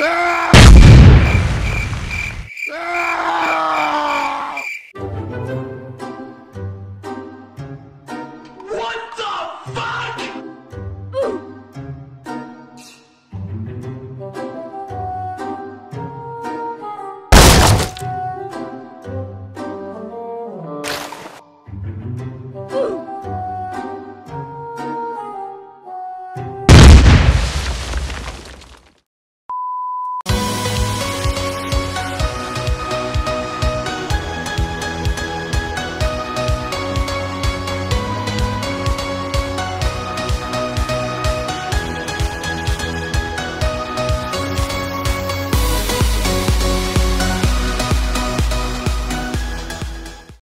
Ah!